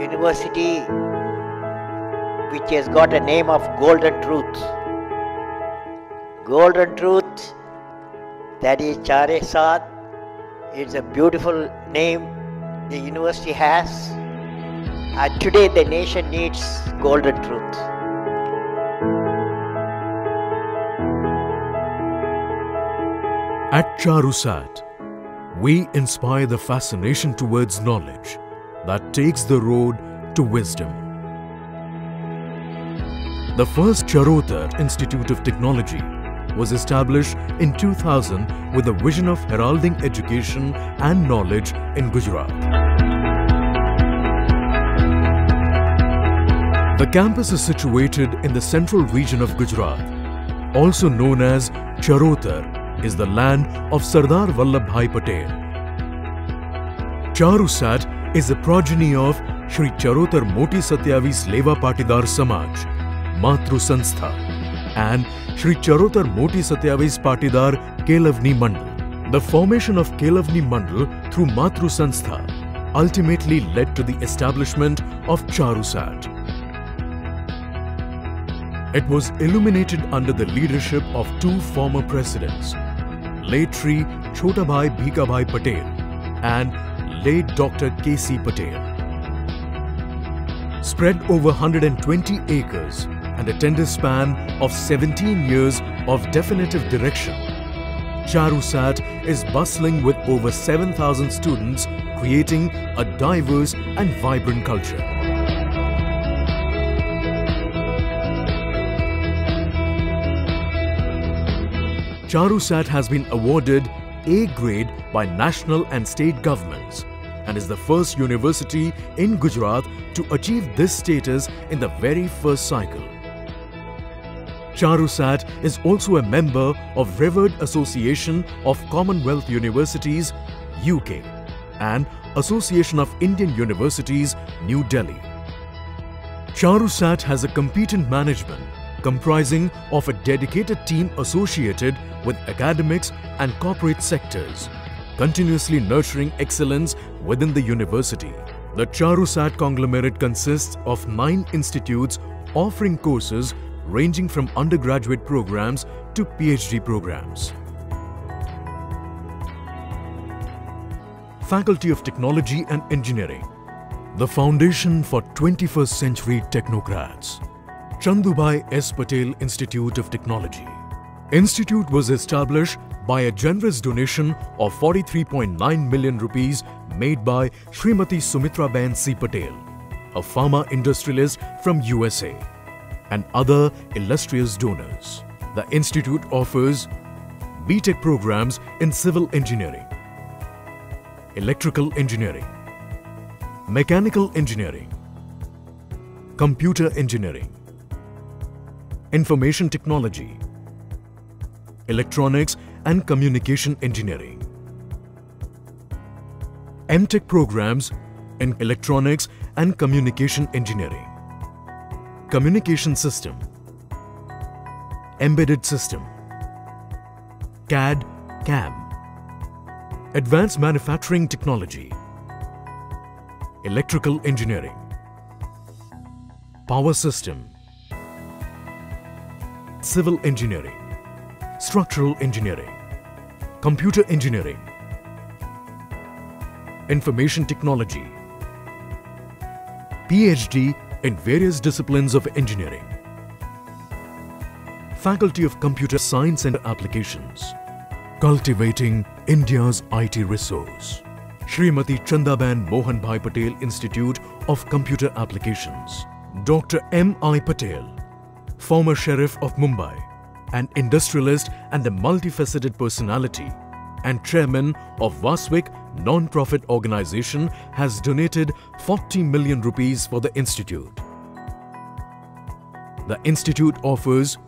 university which has got a name of Golden Truth. Golden Truth, that is Charusat. It's a beautiful name the university has. And today the nation needs Golden Truth. At Charusat, we inspire the fascination towards knowledge that takes the road to wisdom. The first Charotar Institute of Technology was established in 2000 with a vision of heralding education and knowledge in Gujarat. The campus is situated in the central region of Gujarat, also known as Charotar is the land of Sardar Vallabhbhai Patel. Charusat is a progeny of Shri Charotar Moti Satyavis Leva Patidar Samaj, Matru Sanstha, and Shri Charotar Moti Satyavis Patidar Kelavni Mandal. The formation of Kelavni Mandal through Matru Sanstha ultimately led to the establishment of Charusat. It was illuminated under the leadership of two former presidents, late Sri Chotabhai Bhikabhai Patel and late Dr. K.C. Patel. Spread over 120 acres and a tender span of 17 years of definitive direction, Charusat is bustling with over 7,000 students creating a diverse and vibrant culture. Charusat has been awarded A grade by national and state governments and is the first university in Gujarat to achieve this status in the very first cycle. Charusat is also a member of Revered Association of Commonwealth Universities, UK and Association of Indian Universities, New Delhi. Charusat has a competent management comprising of a dedicated team associated with academics and corporate sectors, continuously nurturing excellence within the university. The Charusat conglomerate consists of nine institutes offering courses ranging from undergraduate programs to PhD programs. Faculty of Technology and Engineering The foundation for 21st century technocrats. Chandubai S. Patel Institute of Technology. Institute was established by a generous donation of 43.9 million rupees made by Srimati Sumitra Ben C. Patel, a pharma industrialist from USA, and other illustrious donors. The institute offers BTech programs in civil engineering, electrical engineering, mechanical engineering, computer engineering, information technology, electronics and communication engineering. MTech programs in electronics and communication engineering, communication system, embedded system, CAD, CAM, advanced manufacturing technology, electrical engineering, power system, civil engineering, structural engineering, computer engineering, information technology, PhD in various disciplines of engineering, Faculty of Computer Science and Applications, cultivating India's IT resource. Srimati Chandaben Mohan Bhai Patel Institute of Computer Applications. Dr. M. I. Patel, former Sheriff of Mumbai, an industrialist and a multifaceted personality, and chairman of Vasvik non-profit organization has donated 40 million rupees for the institute. The institute offers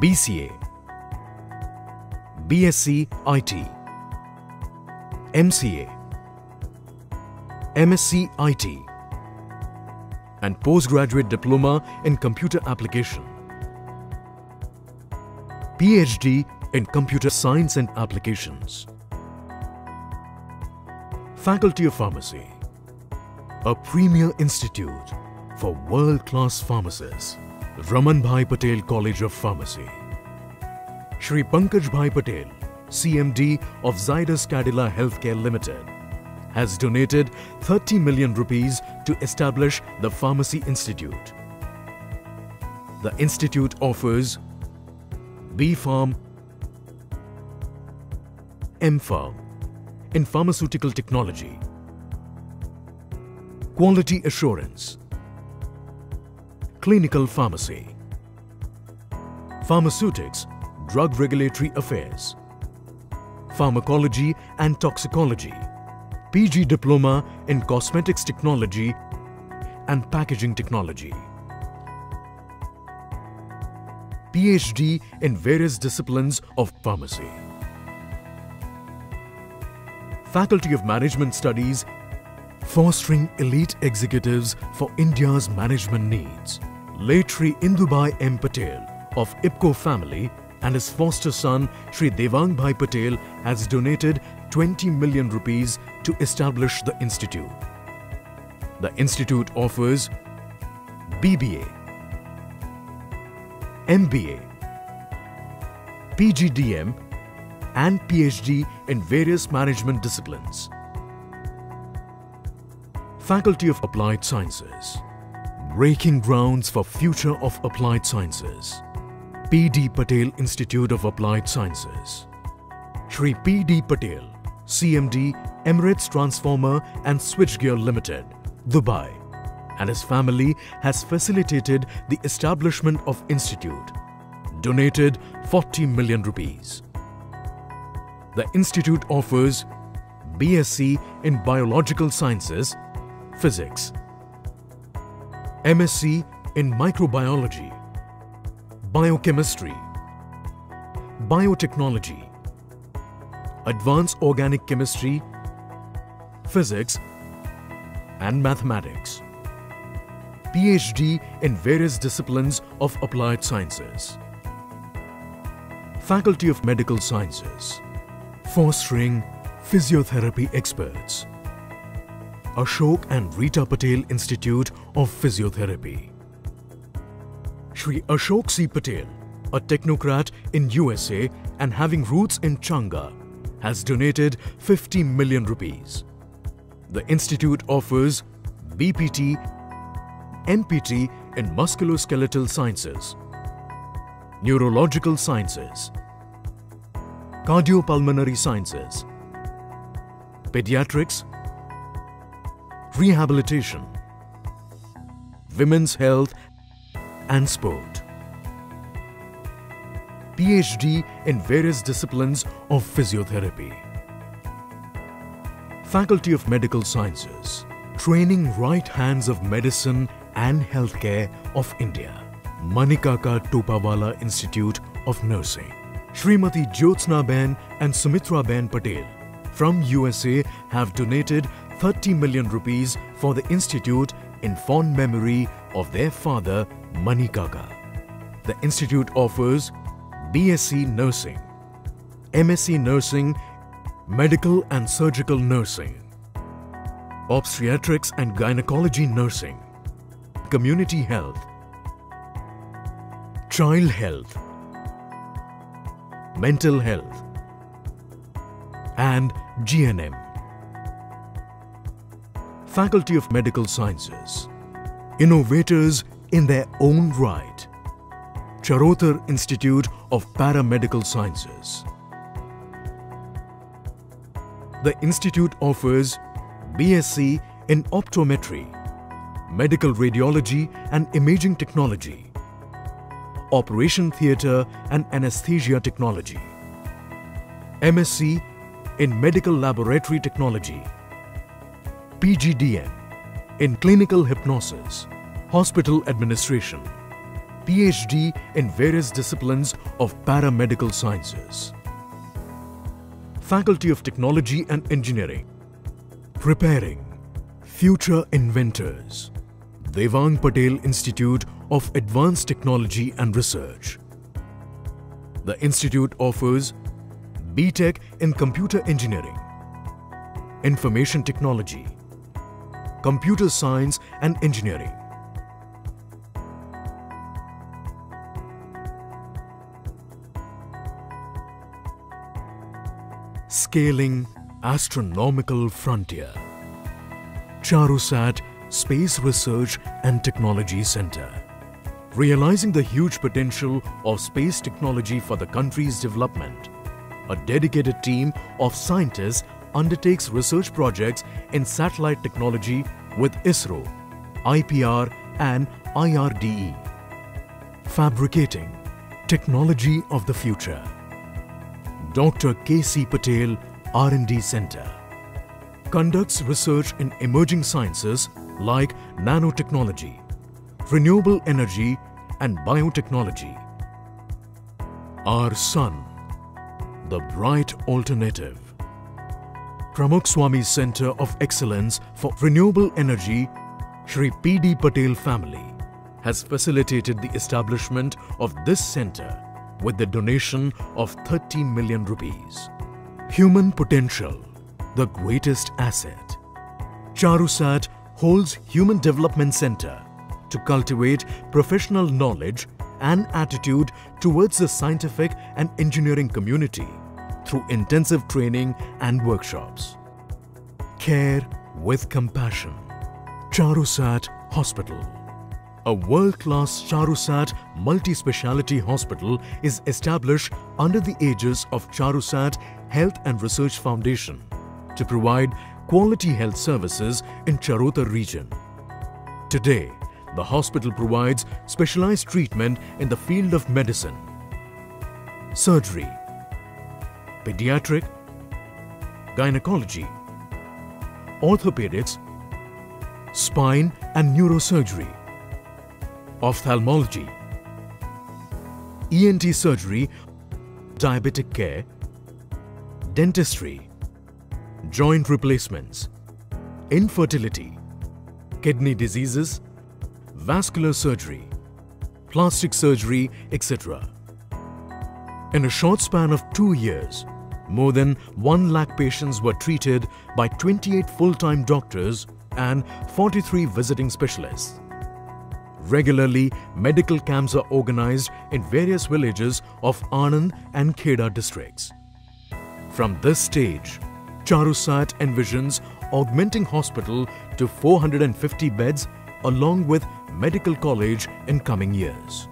BCA, BSc IT, MCA, MSc IT, and postgraduate diploma in computer application. PhD in computer science and applications. Faculty of Pharmacy. a premier institute for world-class pharmacists. Raman Bhai Patel College of Pharmacy. Shri Pankaj Bhai Patel, CMD of Zydus Cadila Healthcare Limited, has donated 30 million rupees to establish the Pharmacy Institute. The institute offers B Pharm, M Pharm in pharmaceutical technology, quality assurance, clinical pharmacy, pharmaceutics, drug regulatory affairs, pharmacology and toxicology, PG diploma in cosmetics technology and packaging technology. PhD in various disciplines of pharmacy. Faculty of Management Studies fostering elite executives for India's management needs. Late Shri Indubai M. Patel of IPCO family and his foster son Sri Devang Bhai Patel has donated 20 million rupees to establish the institute. The institute offers BBA, MBA, PGDM and PhD in various management disciplines. Faculty of Applied Sciences Breaking grounds for future of applied sciences. P.D. Patel Institute of Applied Sciences. Sri P.D. Patel, CMD, Emirates Transformer and Switchgear Limited, Dubai, and his family has facilitated the establishment of institute. Donated 40 million rupees. The institute offers BSc in Biological Sciences, Physics, MSc in Microbiology, Biochemistry, Biotechnology, Advanced Organic Chemistry, Physics and Mathematics. PhD in various disciplines of applied sciences. Faculty of Medical Sciences, fostering physiotherapy experts. Ashok and Rita Patel Institute of Physiotherapy. Shri Ashok C. Patel, a technocrat in USA and having roots in Changa, has donated 50 million rupees. The institute offers BPT, MPT in musculoskeletal sciences, neurological sciences, cardiopulmonary sciences, pediatrics, rehabilitation, women's health and sport. PhD in various disciplines of physiotherapy. Faculty of Medical Sciences, training right hands of medicine and healthcare of India. Manikaka Topawala Institute of Nursing. Srimati Jyotsna Ben and Sumitra Ben Patel from USA have donated 30 million rupees for the institute in fond memory of their father Manikaka. The institute offers BSc Nursing, MSc Nursing, Medical and Surgical Nursing, Obstetrics and Gynecology Nursing, Community Health, Child Health, Mental Health, and GNM. Faculty of Medical Sciences, innovators in their own right. Charotar Institute of Paramedical Sciences. The institute offers BSc in Optometry, Medical Radiology and Imaging Technology, Operation Theatre and Anesthesia Technology, MSc in Medical Laboratory Technology, PGDM in Clinical Hypnosis, Hospital Administration, PhD in various disciplines of paramedical sciences. Faculty of Technology and Engineering, preparing future inventors. Devang Patel Institute of Advanced Technology and Research. The institute offers BTech in Computer Engineering, Information Technology, computer science and engineering. Scaling Astronomical Frontier Charusat Space Research and Technology Center Realizing the huge potential of space technology for the country's development, a dedicated team of scientists undertakes research projects in satellite technology with ISRO, IPR and IRDE. Fabricating Technology of the Future Dr. K.C. Patel R&D Center conducts research in emerging sciences like nanotechnology, renewable energy and biotechnology. Our Sun, the bright alternative. Pramukh Swami Center of Excellence for Renewable Energy, Shri P.D. Patel family, has facilitated the establishment of this center with the donation of 30 million rupees. Human potential, the greatest asset. Charusat holds Human Development Center to cultivate professional knowledge and attitude towards the scientific and engineering community through intensive training and workshops. Care with compassion. Charusat Hospital. A world-class Charusat multi-speciality hospital is established under the aegis of Charusat Health and Research Foundation to provide quality health services in Charotar region. Today, the hospital provides specialized treatment in the field of medicine, surgery, pediatric, gynecology, orthopedics, spine and neurosurgery, ophthalmology, ENT surgery, diabetic care, dentistry, joint replacements, infertility, kidney diseases, vascular surgery, plastic surgery, etc. In a short span of two years, more than 1 lakh patients were treated by 28 full-time doctors and 43 visiting specialists. Regularly, medical camps are organized in various villages of Anand and Kheda districts. From this stage, Charusat envisions augmenting hospital to 450 beds along with medical college in coming years.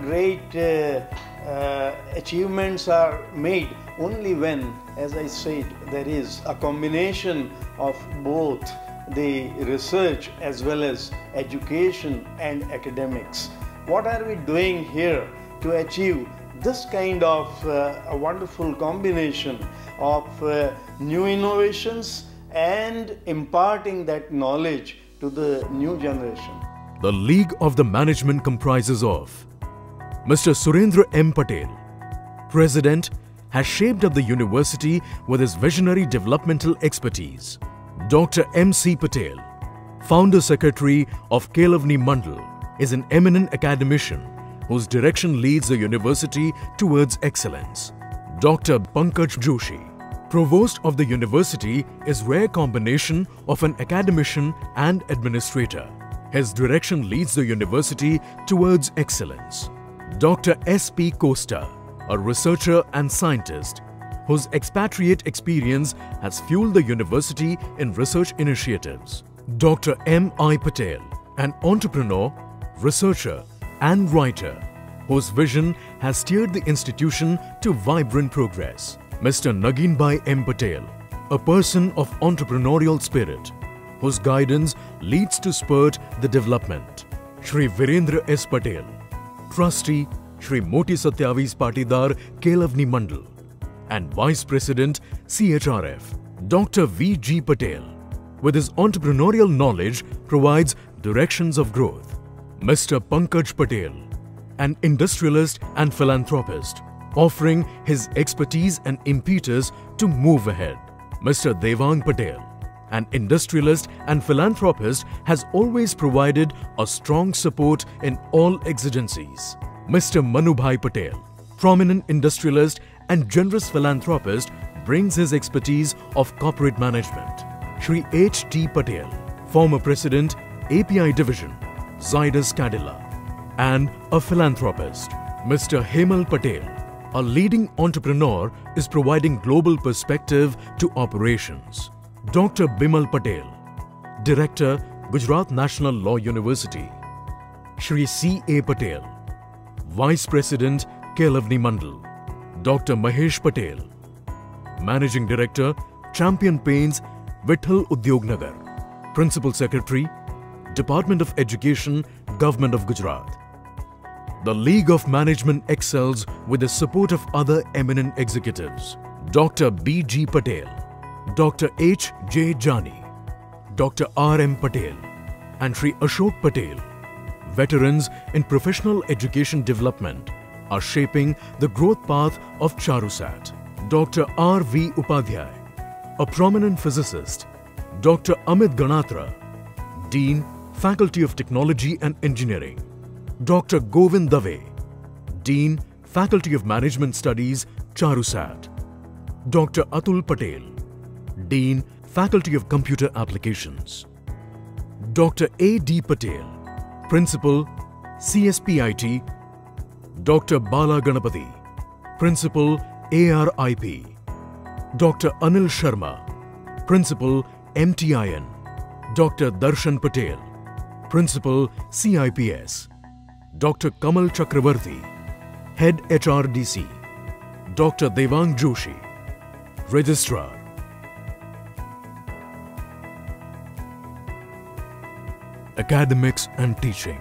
Great uh, uh, achievements are made only when, as I said, there is a combination of both the research as well as education and academics. What are we doing here to achieve this kind of uh, a wonderful combination of uh, new innovations and imparting that knowledge to the new generation? The League of the Management comprises of Mr. Surendra M. Patel, President, has shaped up the university with his visionary developmental expertise. Dr. M. C. Patel, Founder Secretary of Kelavani Mandal, is an eminent academician whose direction leads the university towards excellence. Dr. Pankaj Joshi, Provost of the university is rare combination of an academician and administrator. His direction leads the university towards excellence. Dr. S.P. Kosta, a researcher and scientist whose expatriate experience has fueled the university in research initiatives. Dr. M.I. Patel, an entrepreneur, researcher and writer whose vision has steered the institution to vibrant progress. Mr. Nagin Bhai M. Patel, a person of entrepreneurial spirit whose guidance leads to spurt the development. Shri Virendra S. Patel, Trustee Shri Moti Satyavis Patidar Kelavani Mandal and Vice President CHRF Dr. V. G. Patel with his entrepreneurial knowledge provides directions of growth. Mr. Pankaj Patel, an industrialist and philanthropist offering his expertise and impetus to move ahead. Mr. Devang Patel, an industrialist and philanthropist has always provided a strong support in all exigencies. Mr. Manubhai Patel, prominent industrialist and generous philanthropist brings his expertise of corporate management. Shri H. T. Patel, former president, API Division, Zydus Cadila, and a philanthropist, Mr. Hemal Patel, a leading entrepreneur, is providing global perspective to operations. Dr. Bimal Patel, Director, Gujarat National Law University. Shri C. A. Patel, Vice President, Kelavani Mandal. Dr. Mahesh Patel, Managing Director, Champion Paints, Vitthal Udyognagar. Principal Secretary, Department of Education, Government of Gujarat. The League of Management excels with the support of other eminent executives. Dr. B. G. Patel, Dr. H. J. Jani, Dr. R. M. Patel, and Sri Ashok Patel, veterans in professional education development, are shaping the growth path of Charusat. Dr. R. V. Upadhyay, a prominent physicist, Dr. Amit Ganatra, Dean, Faculty of Technology and Engineering, Dr. Govind Dave, Dean, Faculty of Management Studies, Charusat, Dr. Atul Patel, Dean, Faculty of Computer Applications, Dr. A. D. Patel, Principal, CSPIT, Dr. Bala Ganapati, Principal, ARIP, Dr. Anil Sharma, Principal, MTIN, Dr. Darshan Patel, Principal, CIPS, Dr. Kamal Chakravarti, Head HRDC, Dr. Devang Joshi, Registrar. Academics and Teaching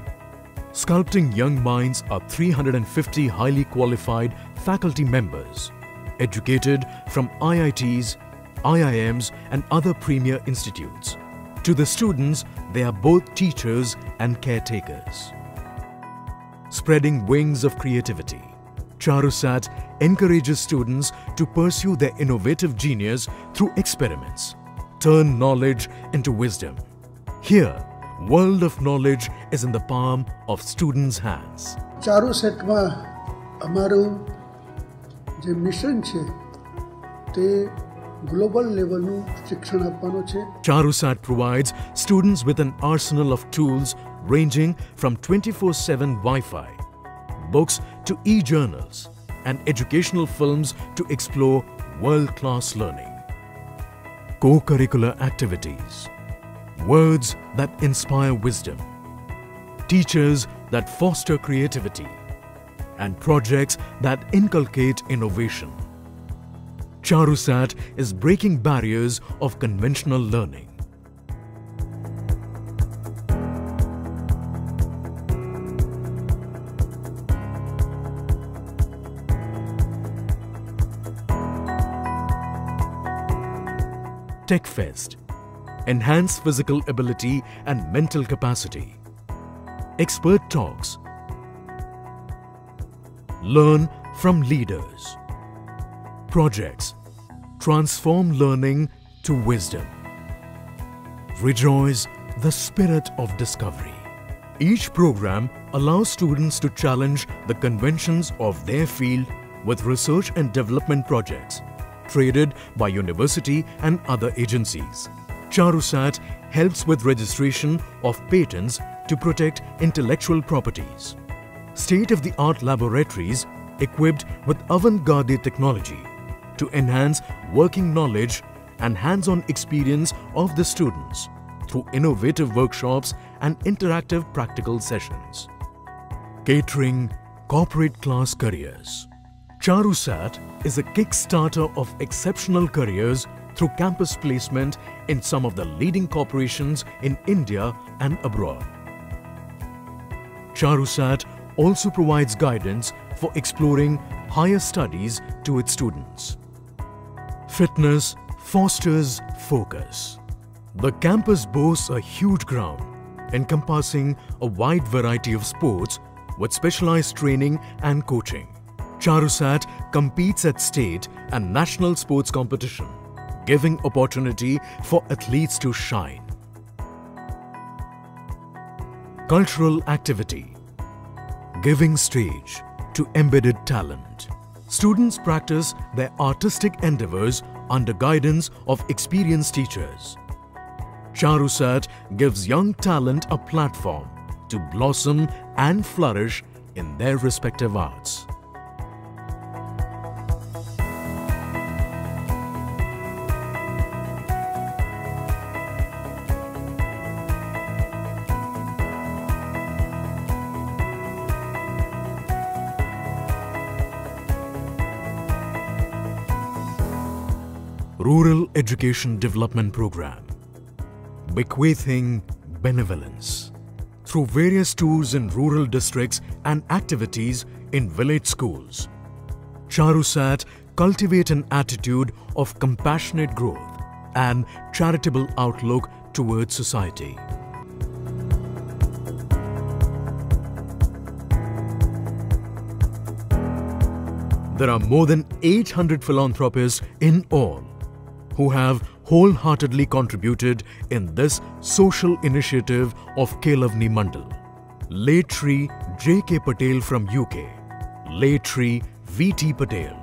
Sculpting Young Minds are 350 highly qualified faculty members, educated from IITs, IIMs and other premier institutes. To the students, they are both teachers and caretakers. Spreading wings of creativity, Charusat encourages students to pursue their innovative genius through experiments. Turn knowledge into wisdom. Here, world of knowledge is in the palm of students' hands. ચારો સેટમાં અમારું જે mission છે તે global લેવલનું શિક્ષણ આપવાનું છે Charusat provides students with an arsenal of tools ranging from 24-7 Wi-Fi, books to e-journals and educational films to explore world-class learning. Co-curricular activities, words that inspire wisdom, teachers that foster creativity, and projects that inculcate innovation. Charusat is breaking barriers of conventional learning. TechFest Enhance physical ability and mental capacity. Expert talks. Learn from leaders. Projects transform learning to wisdom. Rejoice the spirit of discovery. Each program allows students to challenge the conventions of their field with research and development projects traded by university and other agencies. Charusat helps with registration of patents to protect intellectual properties. State-of-the-art laboratories equipped with avant-garde technology to enhance working knowledge and hands-on experience of the students through innovative workshops and interactive practical sessions. Catering corporate class careers. Charusat is a kickstarter of exceptional careers through campus placement in some of the leading corporations in India and abroad. Charusat also provides guidance for exploring higher studies to its students. Fitness fosters focus. The campus boasts a huge ground encompassing a wide variety of sports with specialized training and coaching. Charusat competes at state and national sports competition, giving opportunity for athletes to shine. Cultural activity Giving stage to embedded talent. Students practice their artistic endeavors under guidance of experienced teachers. Charusat gives young talent a platform to blossom and flourish in their respective arts. Education Development Program Bequeathing Benevolence through various tours in rural districts and activities in village schools. Charusat cultivate an attitude of compassionate growth and charitable outlook towards society. There are more than 800 philanthropists in all who have wholeheartedly contributed in this social initiative of Kelavni Mandal. Shri J.K. Patel from UK, Shri V.T. Patel,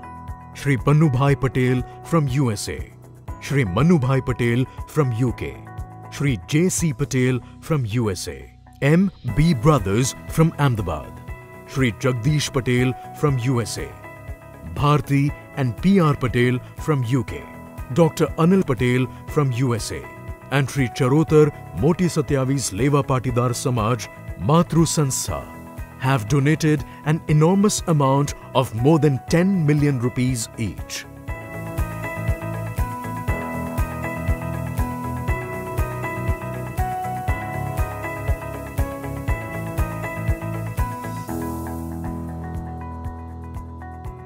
Shri Pannubhai Patel from USA, Shri Manubhai Patel from UK, Shri J.C. Patel from USA, M.B. Brothers from Ahmedabad, Shri Jagdish Patel from USA, Bharti and P.R. Patel from UK, Dr. Anil Patel from USA, and Sri Charotar Moti Satyavi's Leva Patidar Samaj Matru Sanstha have donated an enormous amount of more than 10 million rupees each.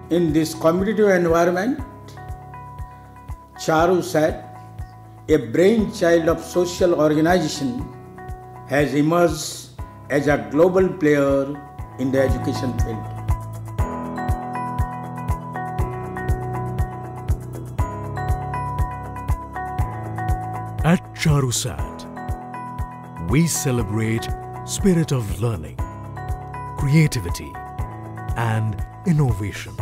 In this competitive environment, Charusat, a brainchild of social organization, has emerged as a global player in the education field. At Charusat, we celebrate spirit of learning, creativity and innovation.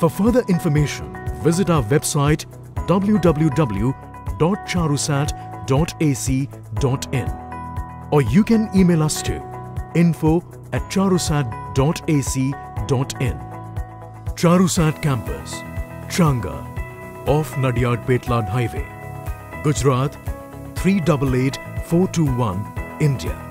For further information, visit our website www.charusat.ac.in or you can email us to info at charusat.ac.in. Charusat Campus, Changa, off Nadiad Petlad Highway, Gujarat 388421, India.